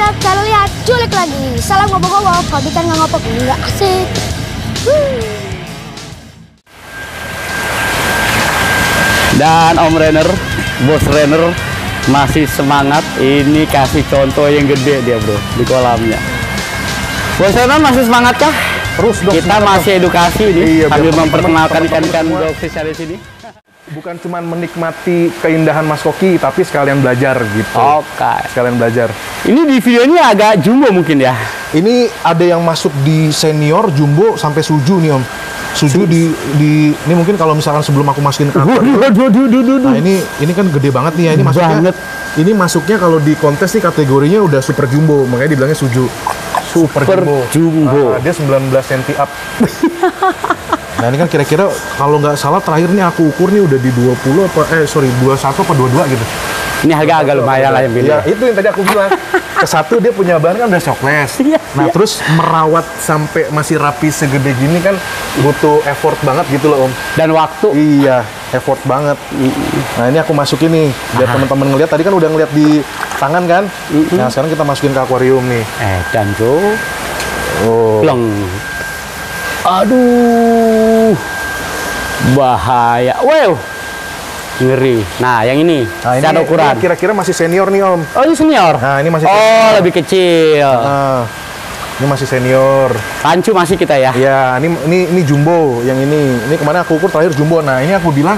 subscribe channel lihat culik lagi. Salam ngobok-ngobok, kalau kan nggak ngobok nggak asik. Dan Om Renner, Bos Renner masih semangat. Ini kasih contoh yang gede dia bro di kolamnya. Bos Renner masih semangat kah? Terus dong. Kita masih edukasi ini Iya, sambil memperkenalkan ikan-ikan dogfish ada di sini. Bukan cuma menikmati keindahan Mas Koki, tapi sekalian belajar gitu. Oke. Sekalian belajar. Ini di video ini agak jumbo mungkin ya. Ini ada yang masuk di senior, jumbo, sampai suju nih om. Suju di, di ini mungkin kalau misalkan sebelum aku masukin Nah ini ini kan gede banget nih ya ini masuknya. Banget. Ini masuknya kalau di kontes nih kategorinya udah super jumbo, makanya dibilangnya suju. Super, Super jumbo. Ah, dia 19 cm up. nah ini kan kira-kira kalau nggak salah terakhir nih aku ukur nih udah di 20 apa eh sorry 21 apa 22 gitu. Ini harga agak lumayan lah yang pilih. Ya, itu yang tadi aku bilang. Ke satu dia punya bahan kan udah shockless. Iya, nah, iya. terus merawat sampai masih rapi segede gini kan butuh effort banget gitu loh, Om. Dan waktu Iya, effort banget. Nah ini aku masukin nih, biar teman-teman ngeliat. Tadi kan udah ngeliat di tangan kan. Nah sekarang kita masukin ke akuarium nih. eh dan bro, Oh. pleng. Aduh. Bahaya. Wow. Ngeri. Nah, yang ini Nah, ini, secara ukuran. kira-kira masih senior nih Om. Oh, ini senior. Nah, ini masih Oh, senior. lebih kecil. Nah, ini masih senior. Rancu masih kita ya. Ya, ini ini ini jumbo yang ini. Ini kemarin aku ukur terakhir jumbo. Nah, ini aku bilang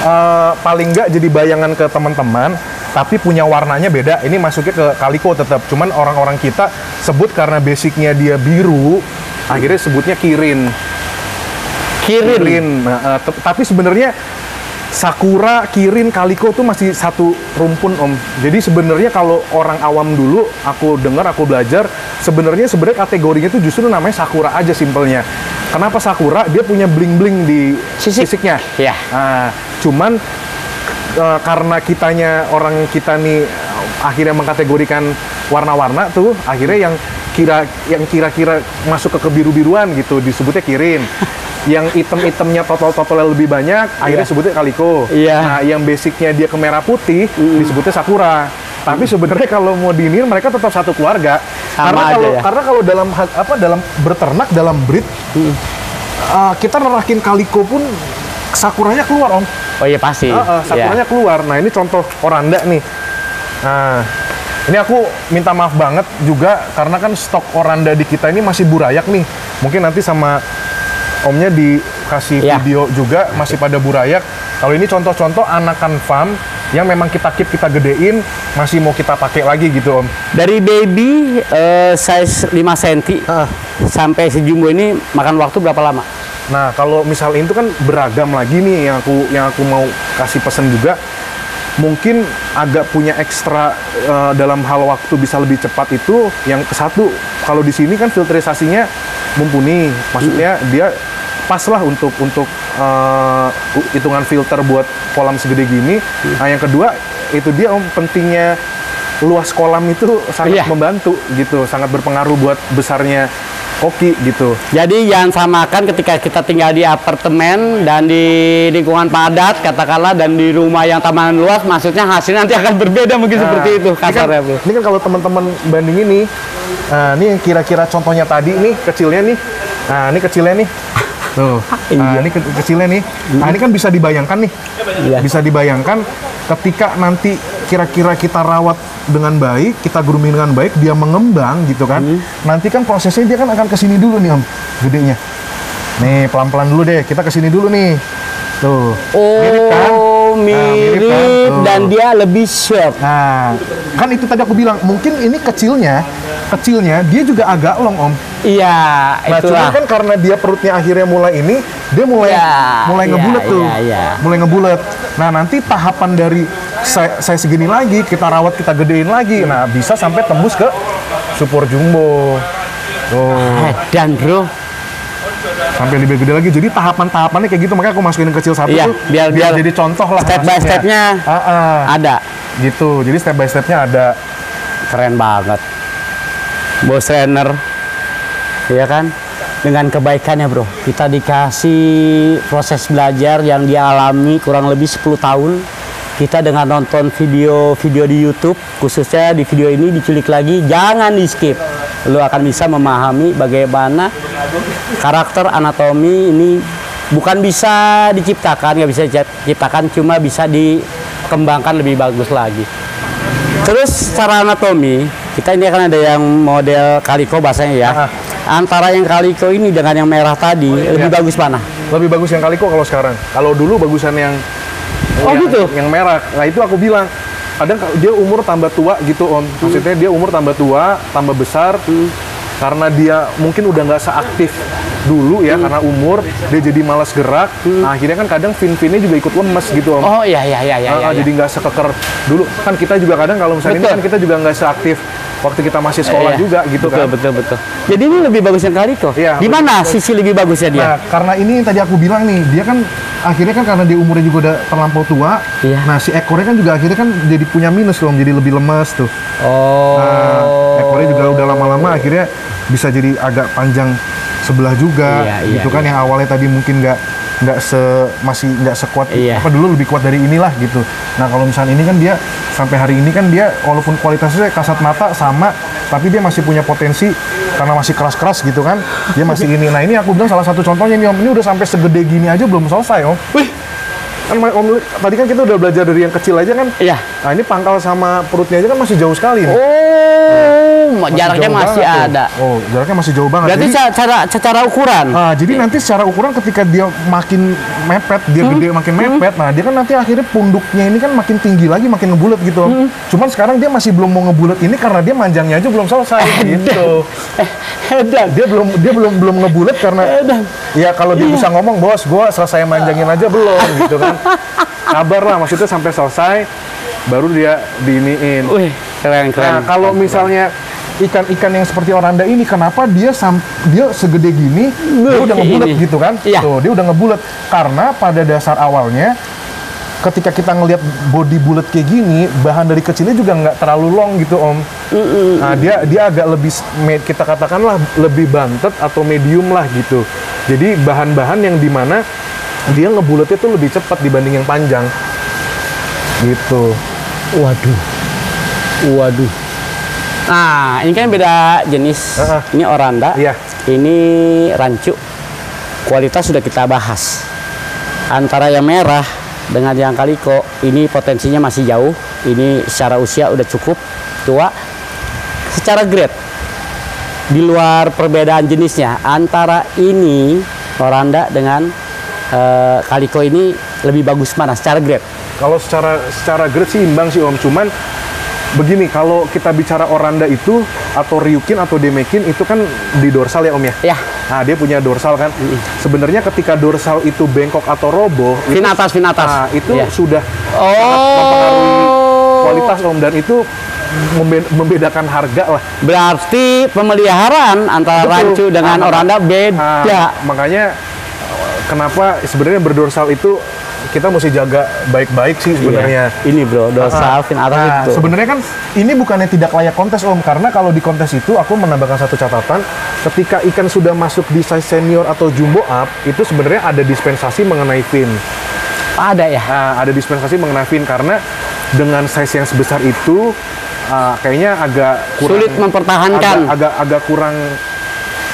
eh, paling nggak jadi bayangan ke teman-teman, tapi punya warnanya beda. Ini masuknya ke kaliko tetap. Cuman orang-orang kita sebut karena basicnya dia biru, akhirnya sebutnya kirin. Kirin. Kirin. Nah, tep- tapi sebenarnya Sakura, Kirin, Kaliko tuh masih satu rumpun om. Jadi sebenarnya kalau orang awam dulu, aku dengar, aku belajar, sebenarnya sebenarnya kategorinya tuh justru namanya Sakura aja simpelnya. Kenapa Sakura? Dia punya bling-bling di Sisik. sisiknya. Iya. Nah, cuman eh, karena kitanya orang kita nih akhirnya mengkategorikan warna-warna tuh akhirnya yang kira yang kira-kira masuk ke kebiru-biruan gitu disebutnya kirin. yang item-itemnya total-totalnya lebih banyak akhirnya sebutnya kaliko. Iya. Nah, yang basicnya dia ke merah putih disebutnya sakura. Tapi sebenarnya kalau mau diniin mereka tetap satu keluarga. Sama karena aja kalau ya. karena kalau dalam apa dalam berternak dalam breed eh, kita nerakin kaliko pun sakuranya keluar om. Oh iya pasti. Ah, ah, sakuranya keluar. Nah ini contoh oranda nih. Nah ini aku minta maaf banget juga karena kan stok oranda di kita ini masih burayak nih. Mungkin nanti sama omnya dikasih Iya. video juga masih pada burayak. Kalau ini contoh-contoh anakan farm yang memang kita keep kita gedein masih mau kita pakai lagi gitu om. Dari baby eh, size 5 cm Ah. sampai sejumbo ini makan waktu berapa lama? Nah, kalau misal itu kan beragam lagi nih yang aku yang aku mau kasih pesan juga. Mungkin agak punya ekstra eh, dalam hal waktu bisa lebih cepat itu yang satu. Kalau di sini kan filterisasinya mumpuni. Maksudnya dia pas lah untuk untuk eh, hitungan filter buat kolam segede gini. Nah, yang kedua itu dia om pentingnya luas kolam itu sangat Iya. membantu gitu, sangat berpengaruh buat besarnya koki gitu. Jadi jangan samakan ketika kita tinggal di apartemen dan di lingkungan padat katakanlah dan di rumah yang taman luas maksudnya hasilnya nanti akan berbeda mungkin seperti itu Nah, ini kan, kasarnya ini kan kalau teman-teman banding ini, nah ini kira-kira contohnya tadi nih kecilnya nih, nah ini kecilnya nih, tuh, nah ini ke- kecilnya nih, nah ini kan bisa dibayangkan nih, Iya. bisa dibayangkan ketika nanti kira-kira kita rawat dengan baik, kita grooming dengan baik, dia mengembang gitu kan, nanti kan prosesnya dia kan akan ke sini dulu nih om, gedenya, nih pelan-pelan dulu deh, kita ke sini dulu nih, tuh, mirip kan? Oh Nah, mirip kan? Dan dia lebih sharp. Nah, kan itu tadi aku bilang, mungkin ini kecilnya, kecilnya dia juga agak long om. Iya Nah, itulah. cuman kan karena dia perutnya akhirnya mulai ini, dia mulai Ya, mulai ya, ngebulet tuh, ya, ya. mulai ngebulet. Nah, nanti tahapan dari saya, saya segini lagi, kita rawat, kita gedein lagi, nah bisa sampai tembus ke super jumbo. Eh, dan bro, sampai lebih gede lagi. Jadi tahapan-tahapannya kayak gitu, makanya aku masukin yang kecil satu Iya, tuh, biar- biar jadi contoh lah. step by maksudnya. stepnya Ah, ah, ada. gitu. Jadi step by stepnya ada. Keren banget. Bos trainer. Iya kan? Dengan kebaikannya bro. Kita dikasih proses belajar yang dia alami kurang lebih 10 tahun. kita dengan nonton video-video di YouTube, khususnya di video ini diculik lagi, jangan di skip. Lu akan bisa memahami bagaimana karakter anatomi ini bukan bisa diciptakan, nggak bisa diciptakan, cuma bisa dikembangkan lebih bagus lagi. Terus secara anatomi, kita ini akan ada yang model kaliko bahasanya ya. Ah. Antara yang kaliko ini dengan yang merah tadi, lebih Ya. bagus mana? Lebih bagus yang kaliko kalau sekarang. Kalau dulu bagusan yang Oh, yang, gitu? Yang merah. Nah, itu aku bilang kadang dia umur tambah tua gitu om. Maksudnya dia umur tambah tua tambah besar karena dia mungkin udah nggak seaktif dulu ya karena umur dia jadi malas gerak. Nah, akhirnya kan kadang fin-finnya juga ikut lemes gitu om. Oh iya iya iya iya. Ah, iya, ah, iya. jadi nggak sekeker dulu. Kan kita juga kadang kalau misalnya ini kan kita juga nggak seaktif waktu kita masih sekolah Iya. juga gitu betul, kan. Betul betul. Jadi ini lebih bagus yang kaliko. Iya, Di mana sisi lebih bagusnya dia? Nah, karena ini yang tadi aku bilang nih, dia kan akhirnya kan karena dia umurnya juga udah terlampau tua, Iya. nah si ekornya kan juga akhirnya kan jadi punya minus loh, jadi lebih lemas tuh. oh. Nah, ekornya juga udah lama-lama akhirnya bisa jadi agak panjang sebelah juga, Iya, iya, gitu kan yang awalnya tadi mungkin nggak nggak se masih nggak sekuat Iya. apa dulu lebih kuat dari inilah gitu. Nah kalau misalnya ini kan dia sampai hari ini kan dia walaupun kualitasnya kasat mata sama, tapi dia masih punya potensi karena masih keras-keras gitu kan, dia masih ini. Nah ini aku bilang salah satu contohnya nih om, ini udah sampai segede gini aja belum selesai om. Wih. Kan om tadi kan kita udah belajar dari yang kecil aja kan. Iya. Nah ini pangkal sama perutnya aja kan masih jauh sekali. nih. Oh, jaraknya masih banget tuh. ada. Oh, jaraknya masih jauh banget. Berarti Jadi- ca- cara secara ukuran. Ah, jadi nanti secara ukuran ketika dia makin mepet, dia Hmm. gede makin mepet, nah dia kan nanti akhirnya punduknya ini kan makin tinggi lagi, makin ngebulet gitu. Hmm. Cuman sekarang dia masih belum mau ngebulet ini karena dia manjangnya aja belum selesai gitu. Edan. Dia belum dia belum belum ngebulet karena ya kalau Iya. dia bisa ngomong bos, gua selesai manjangin aja belum gitu kan. Kabar lah maksudnya sampai selesai baru dia diiniin. Wih, keren keren. Nah, kalau misalnya ikan-ikan yang seperti oranda ini, kenapa dia sam dia segede gini, dia udah ini. gitu kan? Iya. Tuh, dia udah ngebulet. Karena pada dasar awalnya, ketika kita ngelihat body bulat kayak gini, bahan dari kecilnya juga nggak terlalu long gitu om. Nah, dia dia agak lebih kita katakanlah lebih bantet atau medium lah gitu. Jadi bahan-bahan yang di mana dia ngebuletnya tuh lebih cepat dibanding yang panjang. Gitu. Waduh. Waduh. Nah, ini kan beda jenis. Ah, ah. Ini oranda. Iya. Ini rancu. Kualitas sudah kita bahas. Antara yang merah dengan yang kaliko, ini potensinya masih jauh. Ini secara usia udah cukup tua. Secara grade, di luar perbedaan jenisnya, antara ini oranda dengan eh, kaliko ini lebih bagus mana secara grade? Kalau secara secara grade sih imbang sih Om, cuman begini kalau kita bicara oranda itu atau ryukin atau demekin itu kan di dorsal ya Om ya. Ya, Nah, dia punya dorsal kan. Sebenarnya ketika dorsal itu bengkok atau roboh, fin atas, fin atas. nah, itu Iya. sudah Oh. kualitas Om dan itu membe- membedakan harga lah. Berarti pemeliharaan antara Betul. rancu dengan Ah, oranda Nah, beda. makanya kenapa sebenarnya berdorsal itu kita mesti jaga baik-baik sih sebenarnya. Iya. Ini bro, dosa fin atas nah, itu. sebenarnya kan ini bukannya tidak layak kontes om karena kalau di kontes itu aku menambahkan satu catatan ketika ikan sudah masuk di size senior atau jumbo up itu sebenarnya ada dispensasi mengenai fin Ada ya. nah, ada dispensasi mengenai fin karena dengan size yang sebesar itu ah, kayaknya agak kurang Sulit mempertahankan. agak, agak agak kurang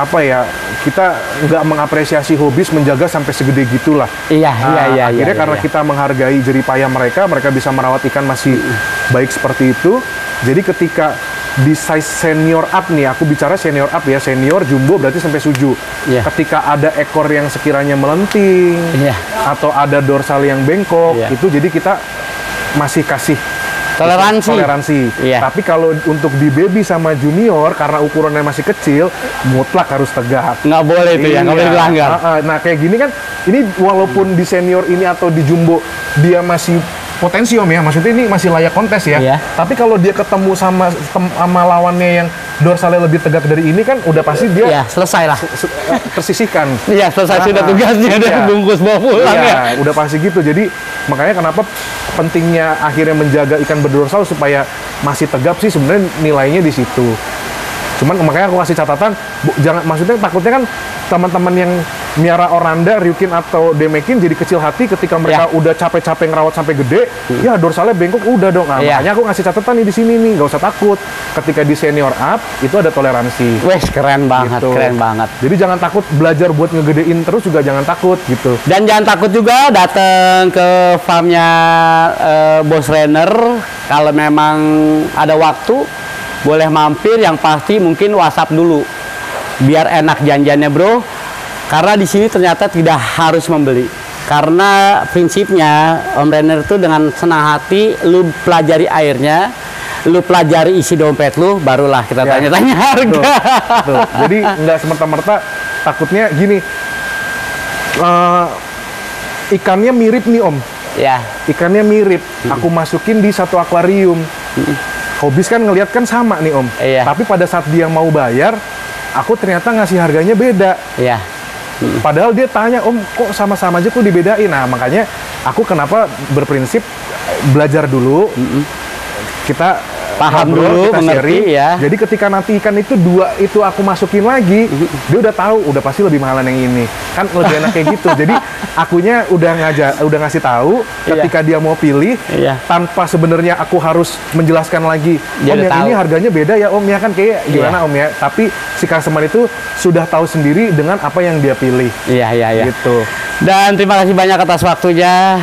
apa ya kita nggak mengapresiasi hobis menjaga sampai segede gitulah Iya, Nah, iya, iya. akhirnya iya, karena iya. kita menghargai jeripaya mereka, mereka bisa merawat ikan masih baik seperti itu. Jadi ketika di size senior up nih, aku bicara senior up ya, senior jumbo berarti sampai suju. Iya. Ketika ada ekor yang sekiranya melenting Iya. atau ada dorsal yang bengkok, Iya. itu jadi kita masih kasih Toleransi. toleransi. Iya. Tapi kalau untuk di baby sama junior karena ukurannya masih kecil, mutlak harus tegak. Nggak boleh itu ya, nggak boleh Iya. dilanggar. Ah, ah. Nah kayak gini kan, ini walaupun di senior ini atau di jumbo dia masih potensi om ya, maksudnya ini masih layak kontes ya. Iya. Tapi kalau dia ketemu sama sama lawannya yang dorsalnya lebih tegak dari ini kan, udah pasti dia Iya, selesai lah. tersisihkan. Iya, selesai sudah Ah, tugasnya dan iya. bungkus bawa pulang ya. Iya, udah pasti gitu. Jadi makanya kenapa pentingnya akhirnya menjaga ikan berdorsal supaya masih tegap sih sebenarnya nilainya di situ. Cuman makanya aku kasih catatan, bu- jangan maksudnya takutnya kan teman-teman yang Miara Oranda, Ryukin atau Demekin jadi kecil hati ketika mereka Ya. udah capek-capek ngerawat sampai gede, ya dorsalnya bengkok udah dong. Nah, Iya. makanya aku ngasih catatan nih di sini nih, nggak usah takut. Ketika di senior up itu ada toleransi. Wes keren banget, Gitu. keren banget. Jadi jangan takut belajar buat ngegedein terus juga jangan takut gitu. Dan jangan takut juga datang ke farmnya eh, Bos Renner kalau memang ada waktu boleh mampir yang pasti mungkin WhatsApp dulu biar enak janjiannya bro karena di sini ternyata tidak harus membeli karena prinsipnya Om Renner itu dengan senang hati lu pelajari airnya lu pelajari isi dompet lu barulah kita Ya. tanya-tanya Tuh, harga tuh. Jadi nggak semerta-merta takutnya gini. eh, ikannya mirip nih om, ya ikannya mirip. Aku masukin di satu akuarium. Hobis kan ngelihat kan sama nih om. Iya. Tapi pada saat dia mau bayar, aku ternyata ngasih harganya beda. Ya Padahal dia tanya, Om, kok sama-sama aja kok dibedain? Nah, makanya aku kenapa berprinsip belajar dulu. Kita Paham ngobrol, dulu, kita mengerti, sharing. ya. Jadi ketika nanti ikan itu dua itu aku masukin lagi, dia udah tahu, udah pasti lebih mahalan yang ini. Kan lebih enak kayak gitu. Jadi akunya udah ngajak, udah ngasih tahu Iya. ketika dia mau pilih, Iya. tanpa sebenarnya aku harus menjelaskan lagi. Dia om yang tahu. ini harganya beda ya Om ya kan kayak gimana Iya. Om ya. Tapi si customer itu sudah tahu sendiri dengan apa yang dia pilih. iya iya iya Gitu. Dan terima kasih banyak atas waktunya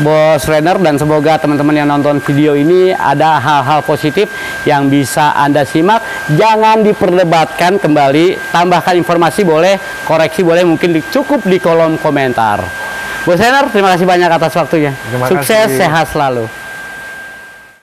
Bos Renner dan semoga teman-teman yang nonton video ini ada hal-hal positif yang bisa Anda simak. Jangan diperdebatkan kembali, tambahkan informasi boleh, koreksi boleh mungkin cukup di kolom komentar. Bos Renner, terima kasih banyak atas waktunya. Terima Sukses, kasih. sehat selalu.